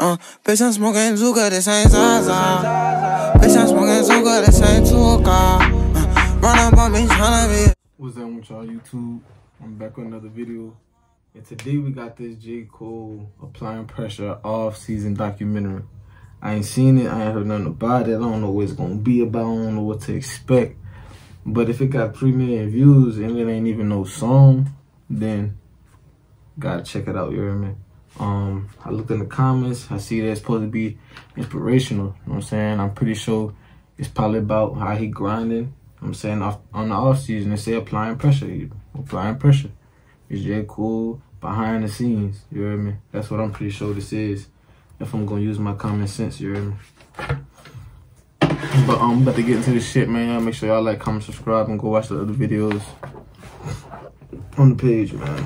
Uh, bitch, I'm smoking Zuka, this ain't Zaza. Bitch, I'm smoking Zuka, this ain't. Uh, run up on me, tryna be. What's up with y'all YouTube? I'm back with another video. And today we got this J. Cole Applying Pressure off-season documentary. I ain't seen it, I ain't heard nothing about it. I don't know what it's gonna be about, I don't know what to expect. But if it got 3 million views and it ain't even no song, then gotta check it out, you hear me? Um, I looked in the comments. I see that it's supposed to be inspirational. You know what I'm saying? I'm pretty sure it's probably about how he grinding. I'm saying off on the off season, they say applying pressure. Applying pressure. Is J. Cole behind the scenes? You hear me? That's what I'm pretty sure this is. If I'm gonna use my common sense, you hear me? But um, I'm about to get into this shit, man. Make sure y'all like, comment, subscribe, and go watch the other videos on the page, man.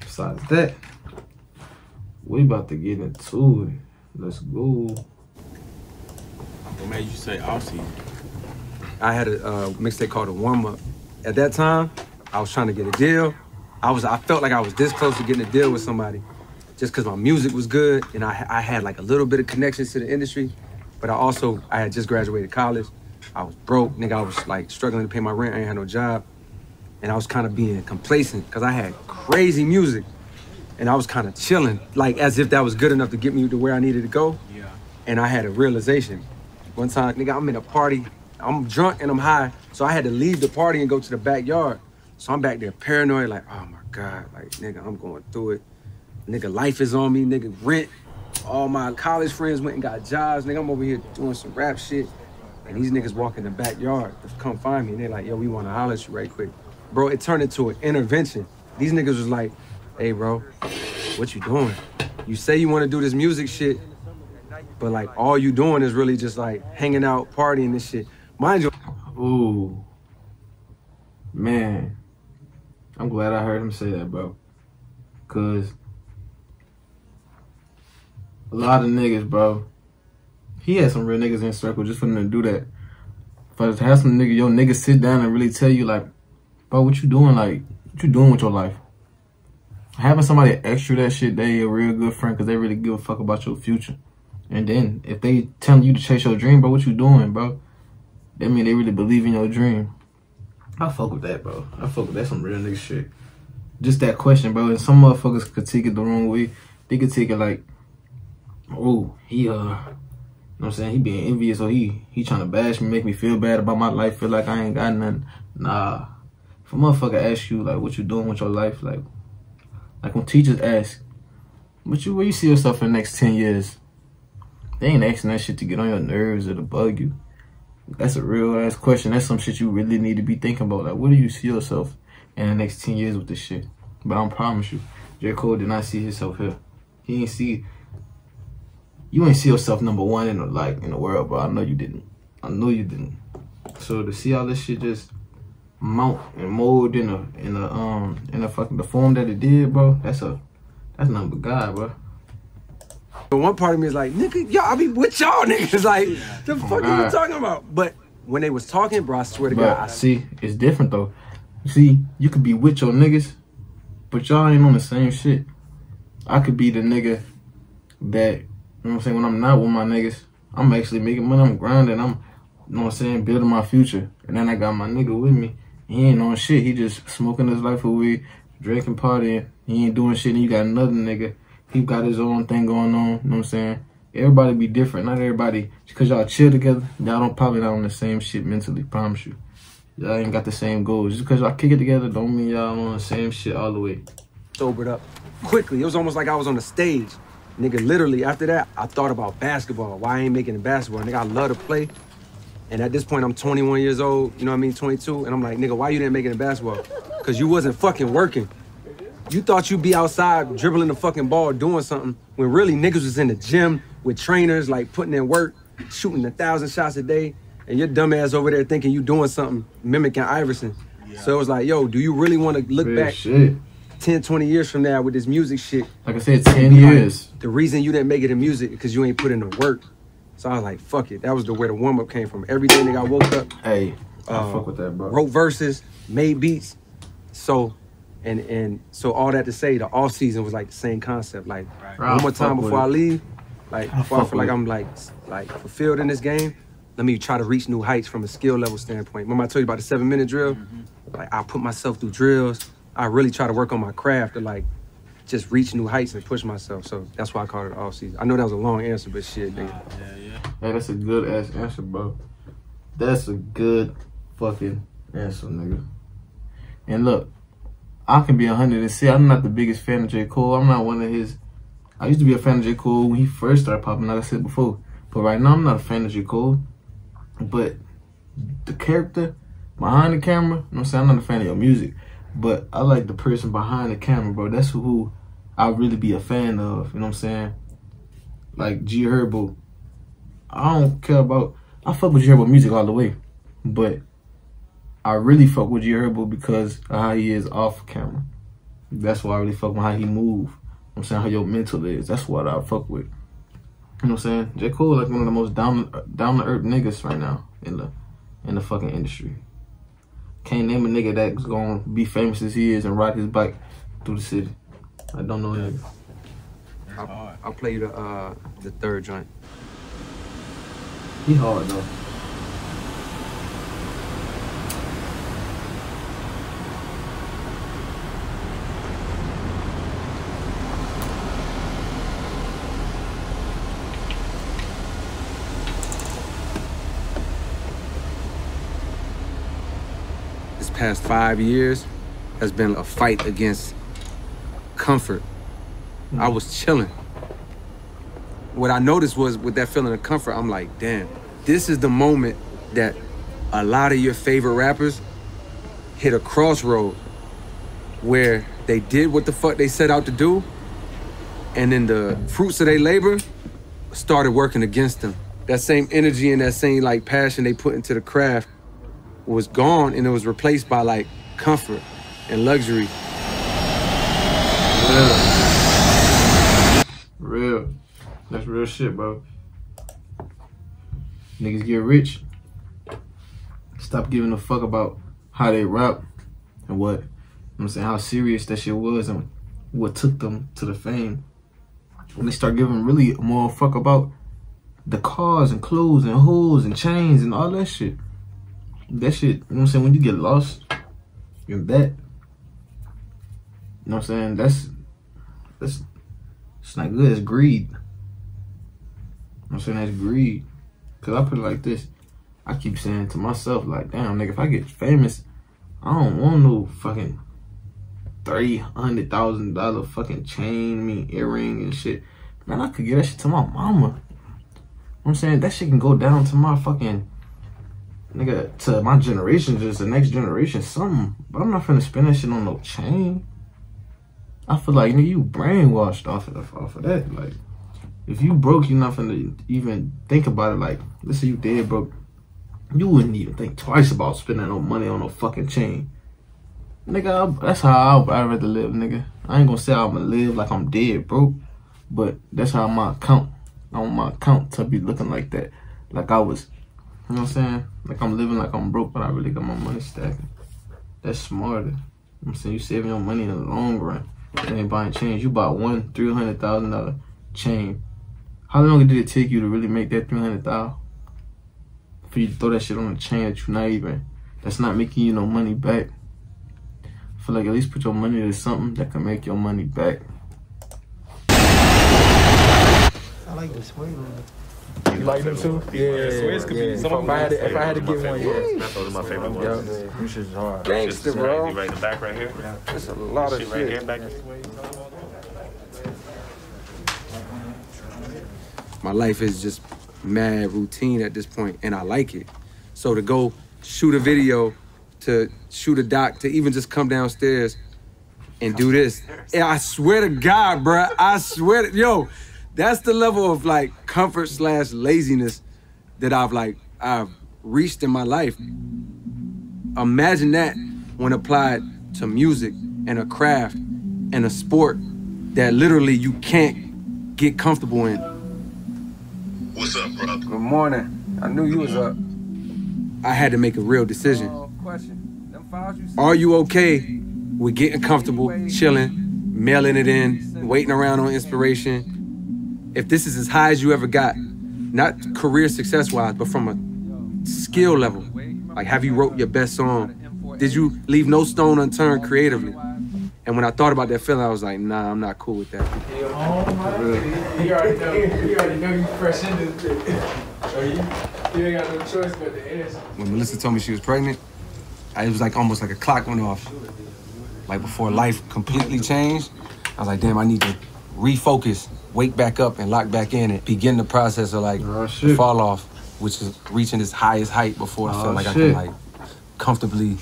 Besides that we about to get into it. Let's go. What made you say off season? I had a uh, mixtape called a warm up. At that time, I was trying to get a deal. I was I felt like I was this close to getting a deal with somebody, just because my music was good and I I had like a little bit of connections to the industry, but I also I had just graduated college. I was broke, nigga. I was like struggling to pay my rent. I ain't had no job, and I was kind of being complacent because I had crazy music and I was kind of chilling, like as if that was good enough to get me to where I needed to go. Yeah. And I had a realization. One time, nigga, I'm in a party, I'm drunk and I'm high, so I had to leave the party and go to the backyard. So I'm back there paranoid, like, oh my God, like, nigga, I'm going through it. Nigga, life is on me, nigga, rent. All my college friends went and got jobs, nigga, I'm over here doing some rap shit. And these niggas walk in the backyard to come find me, and they're like, yo, we wanna holler at you right quick. Bro, it turned into an intervention. These niggas was like, hey, bro, what you doing? You say you want to do this music shit, but like all you doing is really just like hanging out, partying this shit. Mind you. Ooh. Man. I'm glad I heard him say that, bro. Cause a lot of niggas, bro. He had some real niggas in circle just for them to do that. But to have some nigga, your niggas sit down and really tell you like, bro, what you doing? Like, what you doing with your life? Having somebody extra that shit, they a real good friend because they really give a fuck about your future. And then if they telling you to chase your dream, bro, what you doing, bro? That mean they really believe in your dream. I fuck with that, bro. I fuck with that some real nigga shit. Just that question, bro. And some motherfuckers could take it the wrong way. They could take it like, oh, he uh, you know what I'm saying? He being envious or he he trying to bash me, make me feel bad about my life, feel like I ain't got nothing. Nah. If a motherfucker ask you like what you doing with your life, like like when teachers ask, "What you where you see yourself in the next ten years?" They ain't asking that shit to get on your nerves or to bug you. That's a real ass question. That's some shit you really need to be thinking about. Like, what do you see yourself in the next ten years with this shit? But I promise you, J. Cole did not see himself here. He ain't see. You ain't see yourself number one in the like in the world, bro. I know you didn't. I know you didn't. So to see all this shit just mount and mold in a in a um in a fucking the form that it did, bro. That's a that's nothing but God, bro. But one part of me is like, nigga, y'all, I be with y'all niggas. Like, the oh fuck are you talking about? But when they was talking, bro, I swear to but, God. See, it's different though. See, you could be with your niggas, but y'all ain't on the same shit. I could be the nigga that, you know what I'm saying, when I'm not with my niggas, I'm actually making money, I'm grinding, I'm, you know what I'm saying, building my future. And then I got my nigga with me. He ain't on shit. He just smoking his life away, drinking, partying. He ain't doing shit. And you got another nigga. He got his own thing going on. You know what I'm saying? Everybody be different. Not everybody. Because y'all chill together, y'all don't probably not on the same shit mentally. Promise you. Y'all ain't got the same goals. Just because y'all kick it together don't mean y'all on the same shit all the way. Sobered up quickly. It was almost like I was on the stage. Nigga, literally, after that, I thought about basketball. Why I ain't making the basketball? Nigga, I love to play. And at this point, I'm 21 years old, you know what I mean, 22. And I'm like, nigga, why you didn't make it in basketball? Because you wasn't fucking working. You thought you'd be outside dribbling the fucking ball doing something when really niggas was in the gym with trainers, like putting in work, shooting a thousand shots a day. And your dumb ass over there thinking you doing something, mimicking Iverson. Yeah. So it was like, yo, do you really want to look back shit. 10, 20 years from now with this music shit? Like I said, 10 years. The reason you didn't make it in music because you ain't put in the work. So I was like, fuck it. That was the where the warm up came from. Every day nigga I woke up. Hey, I uh, fuck with that, bro. Wrote verses, made beats. So, And and so all that to say, the off season was like the same concept. Like Right. one more time with before I leave, like I before I feel like it. I'm like like fulfilled in this game. Let me try to reach new heights from a skill level standpoint. Remember I told you about the seven minute drill? Like I put myself through drills. I really try to work on my craft to like just reach new heights and push myself. So that's why I called it off season. I know that was a long answer, but shit, nigga. Yeah, yeah. Hey, that's a good ass answer, bro. That's a good fucking answer, nigga. And look, I can be a hundred and say I'm not the biggest fan of J. Cole. I'm not one of his. I used to be a fan of J. Cole when he first started popping, like I said before. But right now, I'm not a fan of J. Cole. But the character behind the camera, you know what I'm saying? I'm not a fan of your music. But I like the person behind the camera, bro. That's who I really be a fan of, you know what I'm saying? Like G Herbo. I don't care about. I fuck with G Herbo music all the way, but I really fuck with G Herbo because of how he is off camera. That's why I really fuck with how he move. I'm saying how your mental is. That's what I fuck with. You know what I'm saying? J Cole like one of the most down uh, down to earth niggas right now in the in the fucking industry. Can't name a nigga that's gonna be famous as he is and ride his bike through the city. I don't know a nigga. Hard. I'll play you the uh the third joint. He hard though. Past five years has been a fight against comfort. I was chilling. What I noticed was with that feeling of comfort, I'm like, damn, this is the moment that a lot of your favorite rappers hit a crossroad where they did what the fuck they set out to do, and then the fruits of their labor started working against them. That same energy and that same like passion they put into the craft was gone and it was replaced by like comfort and luxury. Real. That's real shit, bro. Niggas get rich. Stop giving a fuck about how they rap and what, I'm saying, how serious that shit was and what took them to the fame. When they start giving really more fuck about the cars and clothes and hoes and chains and all that shit. That shit, you know what I'm saying, when you get lost in that, you know what I'm saying, that's, that's, it's not good. It's greed. You know I'm saying that's greed. Cause I put it like this. I keep saying to myself, like, damn, nigga, if I get famous, I don't want no fucking three hundred thousand dollar fucking chain, me earring and shit. Man, I could get that shit to my mama. You know I'm saying that shit can go down to my fucking nigga to my generation, just the next generation, something. But I'm not finna spend that shit on no chain. I feel like nigga, you brainwashed off of off of that. Like, if you broke, you're not finna even think about it. Like, let's say you dead broke, you wouldn't even think twice about spending no money on no fucking chain. Nigga, I, that's how I, I'd rather live, nigga. I ain't gonna say I'm gonna live like I'm dead broke, but that's how my account, I want my account to be looking like that. Like I was, you know what I'm saying? Like I'm living like I'm broke, but I really got my money stacking. That's smarter. You know I'm saying you saving your money in the long run. You ain't buying chains. You bought one three hundred thousand dollar chain. How long did it take you to really make that three hundred thousand? For you to throw that shit on a chain that you not even that's not making you no money back. I feel like at least put your money to something that can make your money back. I like this way. You like them too? Yeah, yeah, Swiss could be yeah. some If of I had to, if I had to get one, yeah. That's those are my favorite Yo, ones. them shit's hard. Gangster, You bro. right in the back right here. That's a lot of Shit right here, shit. back. My life is just mad routine at this point, and I like it. So to go shoot a video, to shoot a doc, to even just come downstairs and do this, yeah, I swear to God, bruh, I swear to yo, that's the level of like comfort slash laziness that I've like I've reached in my life. Imagine that when applied to music and a craft and a sport that literally you can't get comfortable in. What's up, bro? Good morning. I knew you was up. I had to make a real decision. Oh, Are you okay we're getting comfortable, chilling, mailing it in, waiting around on inspiration. If this is as high as you ever got, not career success wise, but from a skill level, like have you wrote your best song? Did you leave no stone unturned creatively? And when I thought about that feeling, I was like, nah, I'm not cool with that. You already know. You already know you fresh in this you, you ain't got no choice but to answer. when Melissa told me she was pregnant, I, it was like almost like a clock went off. Like before life completely changed, I was like, damn, I need to refocus, wake back up, and lock back in and begin the process of like Oh, fall off, which is reaching its highest height before I Oh, feel like I shit. can like comfortably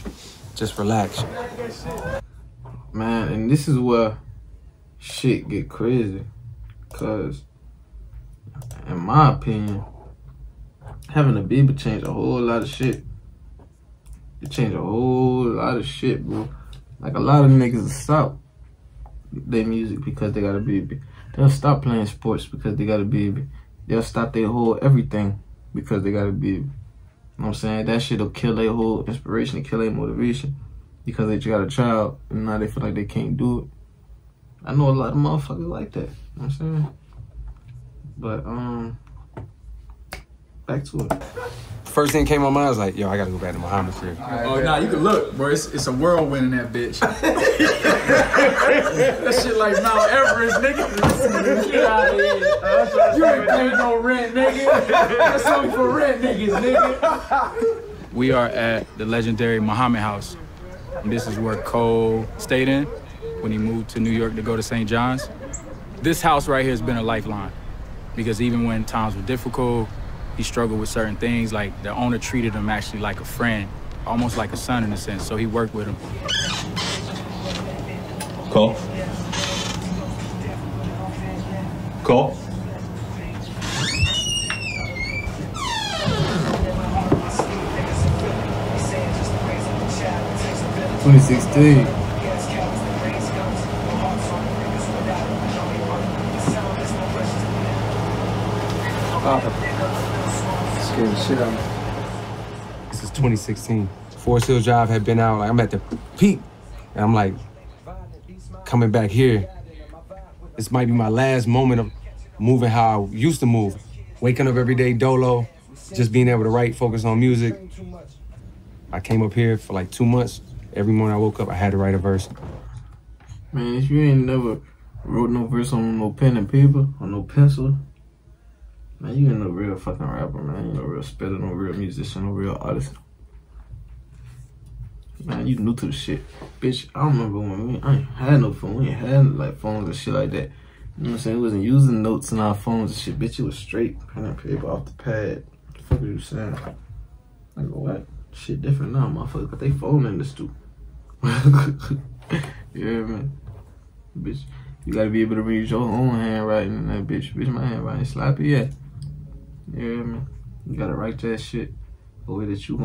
just relax. Man, and this is where shit get crazy. Cause in my opinion, having a baby changed a whole lot of shit. It changed a whole lot of shit, bro. Like a lot of niggas stop their music because they got a baby. They'll stop playing sports because they got a baby. They'll stop their whole everything because they got a baby. You know what I'm saying? That shit'll kill their whole inspiration, kill their motivation because they just got a child and now they feel like they can't do it. I know a lot of motherfuckers like that. You know what I'm saying? But um back to it. First thing that came on my mind was like, yo, I gotta go back to Muhammad's crib. Oh, nah, you can look, bro. It's, it's a whirlwind in that bitch. that shit like Mount Everest, nigga. Get out of here. You ain't paying no rent, nigga. That's only for rent niggas, nigga. We are at the legendary Muhammad House. And this is where Cole stayed in when he moved to New York to go to St. John's. This house right here has been a lifeline because even when times were difficult, he struggled with certain things. Like the owner treated him actually like a friend, almost like a son in a sense. So he worked with him. Cole? Cole? Twenty sixteen. 2016. Forest Hill Drive had been out. Like I'm at the peak, and I'm like coming back here. This might be my last moment of moving how I used to move. Waking up every day dolo, just being able to write, focus on music. I came up here for like two months. Every morning I woke up, I had to write a verse. Man, if you ain't never wrote no verse on no pen and paper or no pencil, man, you ain't no real fucking rapper, man. You ain't no real spitter, no real musician, no real artist. Man, you new to the shit. Bitch, I don't remember when we I ain't had no phone. We ain't had like phones and shit like that. You know what I'm saying? We wasn't using notes in our phones and shit. Bitch, it was straight pen and paper off the pad. the fuck are you saying? Go, what? Shit different now, motherfucker. Got they phone in the stoop. yeah, man. Bitch, you gotta be able to read your own handwriting in that bitch. Bitch, my handwriting sloppy, yeah. Man. You gotta write that shit the way that you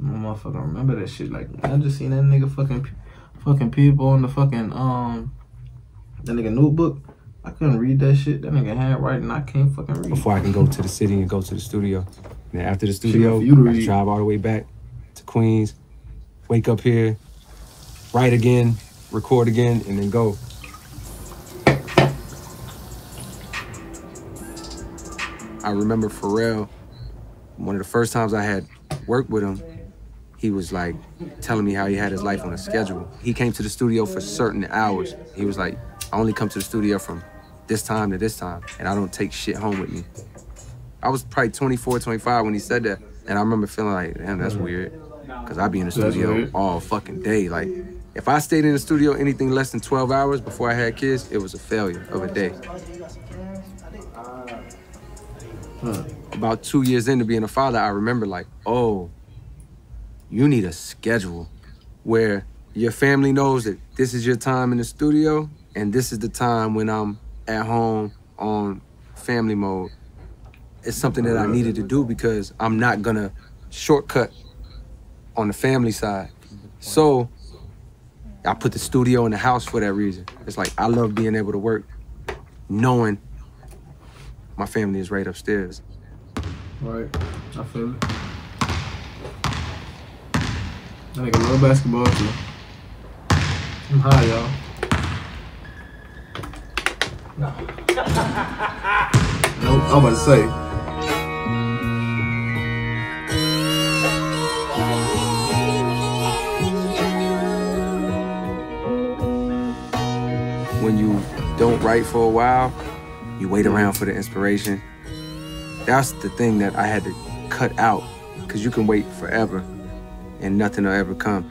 gon' motherfucker remember that shit. Like, I just seen that nigga fucking, fucking people on the fucking, um, that nigga notebook. I couldn't read that shit. That nigga handwriting, I can't fucking read. Before I can go to the city and go to the studio. And then after the studio, you I drive all the way back to Queens, wake up here, write again, record again, and then go. I remember Pharrell, one of the first times I had worked with him, he was like telling me how he had his life on a schedule. He came to the studio for certain hours. He was like, I only come to the studio from this time to this time, and I don't take shit home with me. I was probably 24, 25 when he said that, and I remember feeling like, damn, that's weird. Cause I'd be in the studio all fucking day. Like, if I stayed in the studio anything less than 12 hours before I had kids, it was a failure of a day. About two years into being a father, I remember like, oh, you need a schedule where your family knows that this is your time in the studio and this is the time when I'm at home on family mode. It's something that I needed to do because I'm not gonna shortcut on the family side. So I put the studio in the house for that reason. It's like I love being able to work knowing my family is right upstairs. Right. I feel it. That nigga love basketball too. I'm high, y'all. No. Nope, I'm about to say. when you don't write for a while, you wait around for the inspiration. That's the thing that I had to cut out because you can wait forever and nothing will ever come.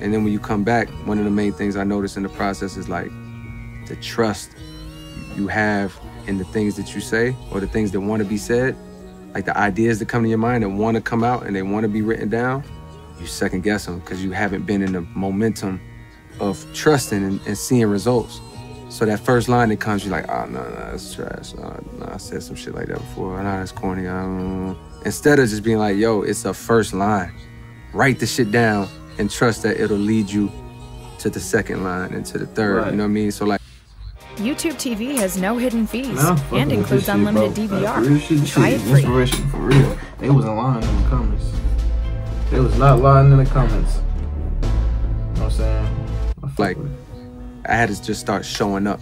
And then when you come back, one of the main things I notice in the process is like the trust you have in the things that you say or the things that want to be said, like the ideas that come to your mind that want to come out and they want to be written down. You second guess them because you haven't been in the momentum of trusting and, and seeing results. So that first line that comes, you're like, oh, no, no, that's trash. Ah, oh, no, I said some shit like that before. Oh, no, that's corny. Instead of just being like, yo, it's a first line. Write the shit down and trust that it'll lead you to the second line and to the third. Right. You know what I mean? So like, YouTube TV has no hidden fees Man, and includes this shit, unlimited bro. DVR. real shit, Try shit it is free. Inspiration for real. They wasn't lying in the comments. They was not lying in the comments. You know what I'm saying? I like. I had to just start showing up.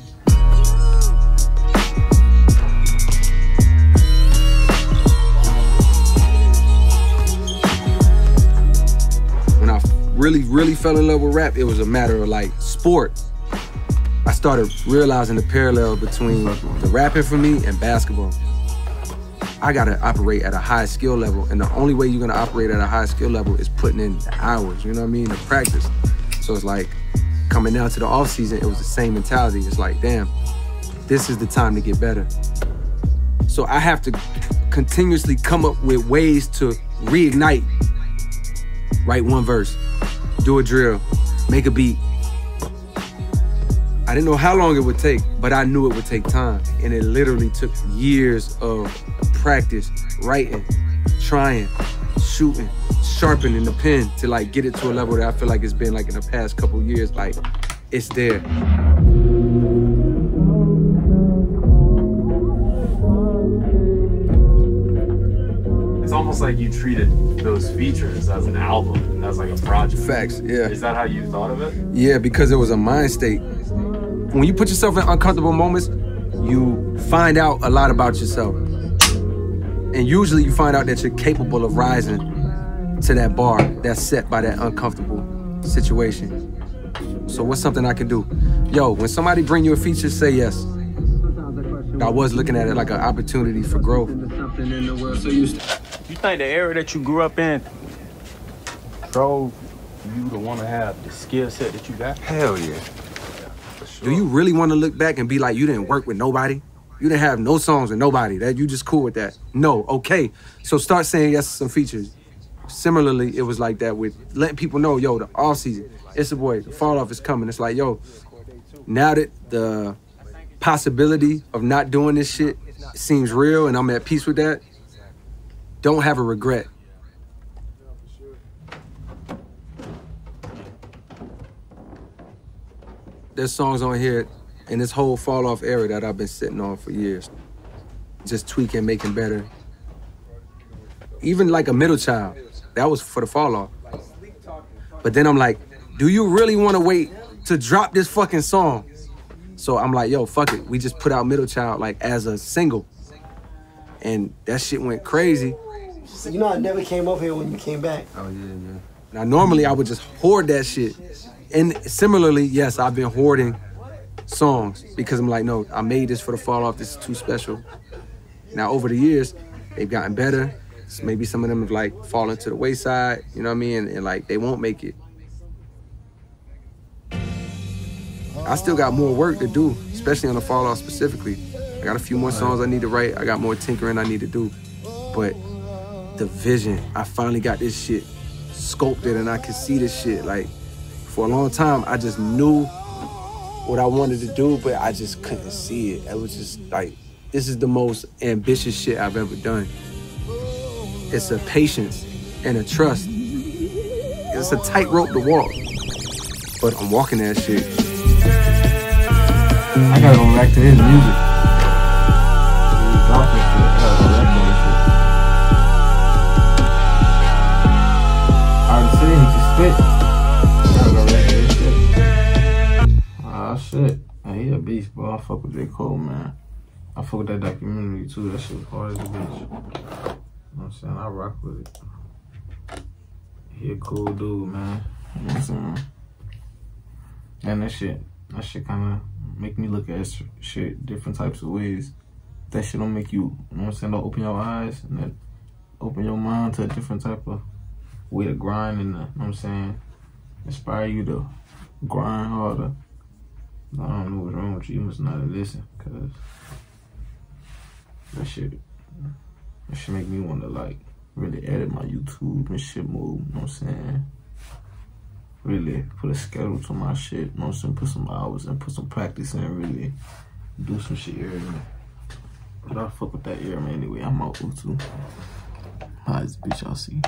Really, really fell in love with rap, it was a matter of like sport. I started realizing the parallel between the rapping for me and basketball. I gotta operate at a high skill level, and the only way you're gonna operate at a high skill level is putting in the hours. You know what I mean? The practice. So it's like coming down to the off season, it was the same mentality. It's like, damn, this is the time to get better. So I have to continuously come up with ways to reignite. Write one verse, do a drill, make a beat. I didn't know how long it would take, but I knew it would take time. And it literally took years of practice, writing, trying, shooting, sharpening the pen to like get it to a level that I feel like it's been like in the past couple years, like it's there. Almost like you treated those features as an album, as like a project. Facts, yeah. Is that how you thought of it? Yeah, because it was a mind state. When you put yourself in uncomfortable moments, you find out a lot about yourself. And usually you find out that you're capable of rising to that bar that's set by that uncomfortable situation. So what's something I can do? Yo, when somebody bring you a feature, say yes. I was looking at it like an opportunity for growth. You think the era that you grew up in drove you to want to have the skill set that you got? Hell yeah. Do you really want to look back and be like you didn't work with nobody? You didn't have no songs with nobody. That you just cool with that? No. Okay. So start saying yes to some features. Similarly, it was like that with letting people know, yo, the off season, it's a boy, the fall off is coming. It's like, yo, now that the possibility of not doing this shit seems real and I'm at peace with that, don't have a regret. There's songs on here in this whole fall off era that I've been sitting on for years. Just tweaking, making better. Even like a middle child, that was for the fall off. But then I'm like, do you really want to wait to drop this fucking song? So I'm like, yo, fuck it. We just put out Middle Child like as a single. And that shit went crazy. You know, I never came up here when you came back. Oh yeah, yeah. Now normally I would just hoard that shit. And similarly, yes, I've been hoarding songs because I'm like, no, I made this for the fall off. This is too special. Now over the years, they've gotten better. So maybe some of them have like fallen to the wayside, you know what I mean? And, and like they won't make it. I still got more work to do, especially on the fall off specifically. I got a few more songs I need to write. I got more tinkering I need to do. But the vision, I finally got this shit sculpted and I can see this shit. Like for a long time, I just knew what I wanted to do, but I just couldn't see it. It was just like, this is the most ambitious shit I've ever done. It's a patience and a trust. It's a tightrope to walk. But I'm walking that shit. I gotta go back to his music. shit. Ah, shit. He a beast, bro. I fuck with J. Cole, man. I fuck with that documentary, too. That shit hard as a bitch. You know what I'm saying? I rock with it. He a cool dude, man. You know what I'm saying? And that shit, that shit kind of make me look at shit different types of ways. That shit don't make you, you know what I'm saying? Don't open your eyes and then open your mind to a different type of way to grind and, uh, you know what I'm saying? Inspire you to grind harder. I don't know what's wrong with you. You must not have listened, cause that shit, that shit make me want to like really edit my YouTube and shit move. You know what I'm saying? Really put a schedule to my shit. You know what I'm saying? Put some hours and put some practice in. Really do some shit day. But I fuck with that ear man anyway. I'm out too. Hi, bitch. I'll see.